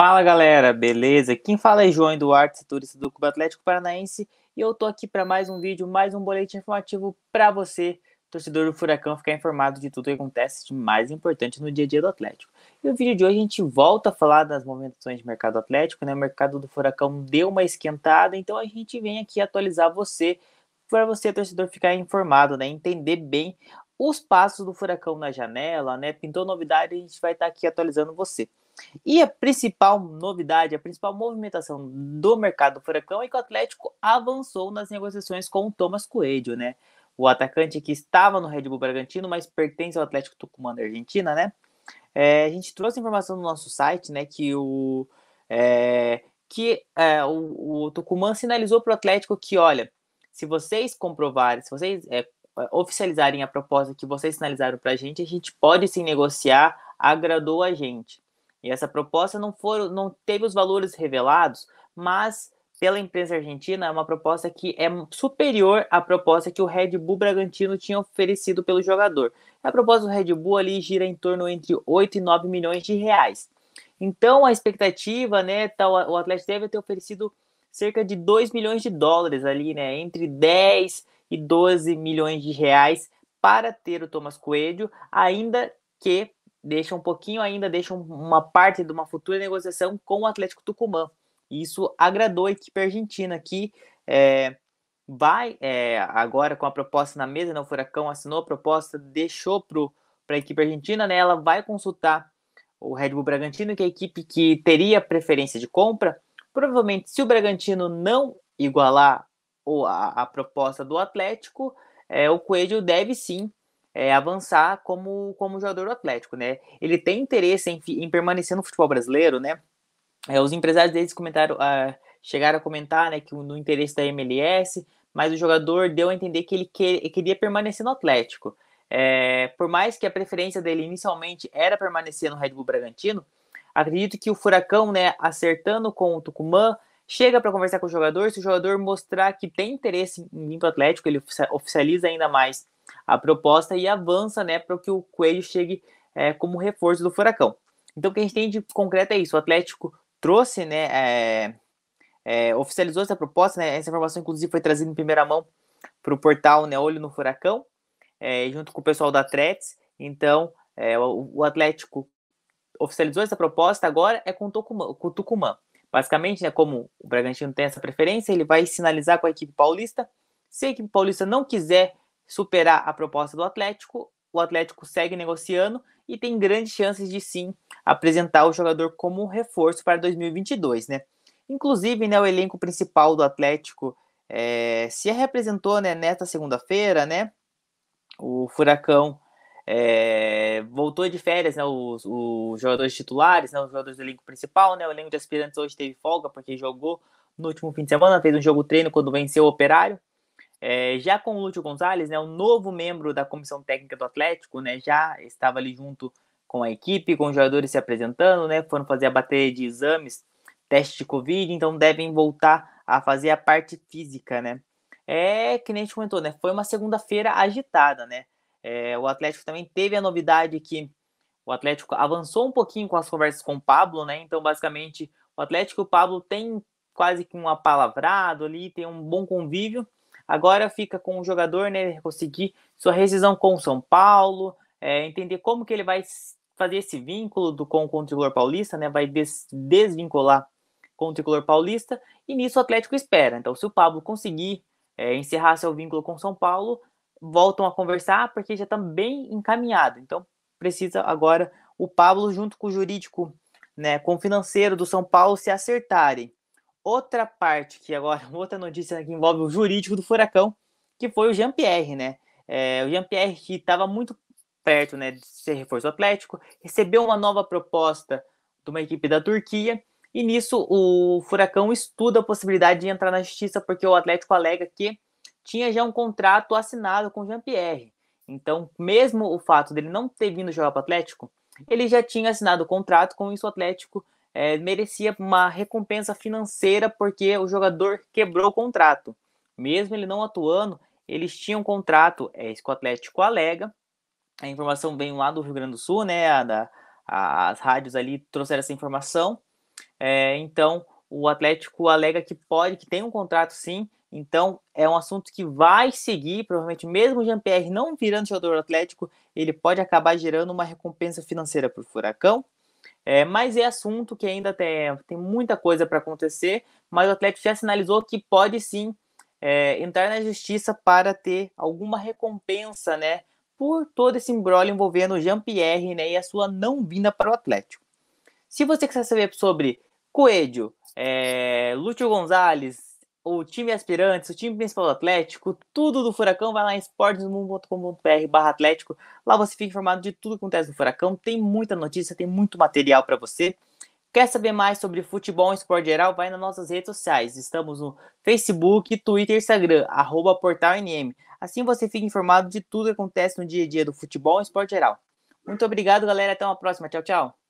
Fala galera, beleza? Quem fala é João Duarte, setorista do Clube Atlético Paranaense, e eu tô aqui para mais um vídeo, mais um boletim informativo para você, torcedor do Furacão, ficar informado de tudo que acontece de mais importante no dia a dia do Atlético. E o vídeo de hoje a gente volta a falar das movimentações de mercado Atlético, né? O mercado do Furacão deu uma esquentada, então a gente vem aqui atualizar você, para você, torcedor, ficar informado, né? Entender bem os passos do Furacão na janela, né? Pintou novidade, a gente vai estar tá aqui atualizando você. E a principal novidade, a principal movimentação do mercado do Furacão é que o Atlético avançou nas negociações com o Thomas Coelho, né? O atacante que estava no Red Bull Bragantino, mas pertence ao Atlético Tucumã da Argentina, né? É, a gente trouxe informação no nosso site, né, que o é, que é, o, o, Tucumã sinalizou para o Atlético que, olha, se vocês comprovarem, se vocês é, oficializarem a proposta que vocês sinalizaram para a gente, a gente pode sim negociar, agradou a gente. E essa proposta não, for, não teve os valores revelados, mas pela empresa argentina é uma proposta que é superior à proposta que o Red Bull Bragantino tinha oferecido pelo jogador. A proposta do Red Bull ali gira em torno entre 8 e 9 milhões de reais. Então a expectativa, né, tá, o Atlético deve ter oferecido cerca de 2 milhões de dólares ali, né, entre 10 e 12 milhões de reais para ter o Thomas Coelho, ainda que deixa um pouquinho ainda, deixa uma parte de uma futura negociação com o Atlético Tucumã. Isso agradou a equipe argentina que é, vai é, agora com a proposta na mesa, né, o Furacão assinou a proposta, deixou para a equipe argentina, né, ela vai consultar o Red Bull Bragantino, que é a equipe que teria preferência de compra. Provavelmente, se o Bragantino não igualar a, a proposta do Atlético, é, o Coelho deve sim é, avançar como, como jogador do Atlético, né? Ele tem interesse em, em permanecer no futebol brasileiro, né? É, os empresários deles comentaram, uh, chegaram a comentar, né, que no interesse da MLS, mas o jogador deu a entender que ele que, queria permanecer no Atlético. É, por mais que a preferência dele inicialmente era permanecer no Red Bull Bragantino, acredito que o Furacão, né, acertando com o Tucumã, chega para conversar com o jogador. Se o jogador mostrar que tem interesse em vir para o Atlético, ele oficializa ainda mais a proposta e avança né, para que o Coelho chegue é, como reforço do Furacão. Então, o que a gente tem de concreto é isso: o Atlético trouxe, né, é, é, oficializou essa proposta, né, essa informação, inclusive, foi trazida em primeira mão para o portal né, Olho no Furacão, é, junto com o pessoal da Atletes. Então, é, o, o, Atlético oficializou essa proposta, agora é com o Tucumã. Com o Tucumã. Basicamente, né, como o Bragantino tem essa preferência, ele vai sinalizar com a equipe paulista. Se a equipe paulista não quiser superar a proposta do Atlético, o Atlético segue negociando e tem grandes chances de sim apresentar o jogador como reforço para 2022, né? Inclusive, né, o elenco principal do Atlético é, se representou né, nesta segunda-feira, né? O Furacão é, voltou de férias, né? Os, os, jogadores titulares, né, os jogadores do elenco principal, né? O elenco de aspirantes hoje teve folga porque jogou no último fim de semana, fez um jogo treino quando venceu o Operário. É, já com o Lúcio Gonzalez, né, o novo membro da comissão técnica do Atlético, né, já estava ali junto com a equipe, com os jogadores se apresentando, né, foram fazer a bateria de exames, teste de Covid, então devem voltar a fazer a parte física, né. É que nem a gente comentou, né, foi uma segunda-feira agitada, né. É, o Atlético também teve a novidade que o Atlético avançou um pouquinho com as conversas com o Pablo, né, então basicamente o Atlético e o Pablo tem quase que um apalavrado ali, tem um bom convívio, Agora fica com o jogador, né, conseguir sua rescisão com o São Paulo, é, entender como que ele vai fazer esse vínculo do, com, com o tricolor paulista, né, vai des, desvincular com o tricolor paulista, e nisso o Atlético espera. Então, se o Pablo conseguir é, encerrar seu vínculo com o São Paulo, voltam a conversar, porque já está bem encaminhado. Então, precisa agora o Pablo, junto com o jurídico, né, com o financeiro do São Paulo, se acertarem. Outra parte que agora, outra notícia que envolve o jurídico do Furacão, que foi o Jean-Pierre, né? É, o Jean-Pierre que estava muito perto, né, de ser reforço atlético, recebeu uma nova proposta de uma equipe da Turquia, e nisso o Furacão estuda a possibilidade de entrar na justiça, porque o Atlético alega que tinha já um contrato assinado com o Jean-Pierre. Então, mesmo o fato dele não ter vindo jogar para o Atlético, ele já tinha assinado o contrato, com isso o Atlético é, merecia uma recompensa financeira porque o jogador quebrou o contrato. Mesmo ele não atuando, eles tinham um contrato, é isso que o Atlético alega. A informação vem lá do Rio Grande do Sul, né? A, da, a, as rádios ali trouxeram essa informação. É, então, o Atlético alega que pode, que tem um contrato sim. Então, é um assunto que vai seguir, provavelmente, mesmo o Jean-Pierre não virando jogador do Atlético, ele pode acabar gerando uma recompensa financeira para o Furacão. É, mas é assunto que ainda tem, tem muita coisa para acontecer, mas o Atlético já sinalizou que pode sim é, entrar na justiça para ter alguma recompensa, né, por todo esse embrolho envolvendo o Jean-Pierre, né, e a sua não vinda para o Atlético. Se você quiser saber sobre Coelho, é, Lúcio Gonzalez, o time aspirantes, o time principal do Atlético, tudo do Furacão, vai lá em esportesmundo.com.br barra Atlético. Lá você fica informado de tudo que acontece no Furacão. Tem muita notícia, tem muito material para você. Quer saber mais sobre futebol e esporte geral? Vai nas nossas redes sociais. Estamos no Facebook, Twitter Instagram, arroba portalNM. Assim você fica informado de tudo que acontece no dia a dia do futebol e esporte geral. Muito obrigado, galera. Até uma próxima. Tchau, tchau.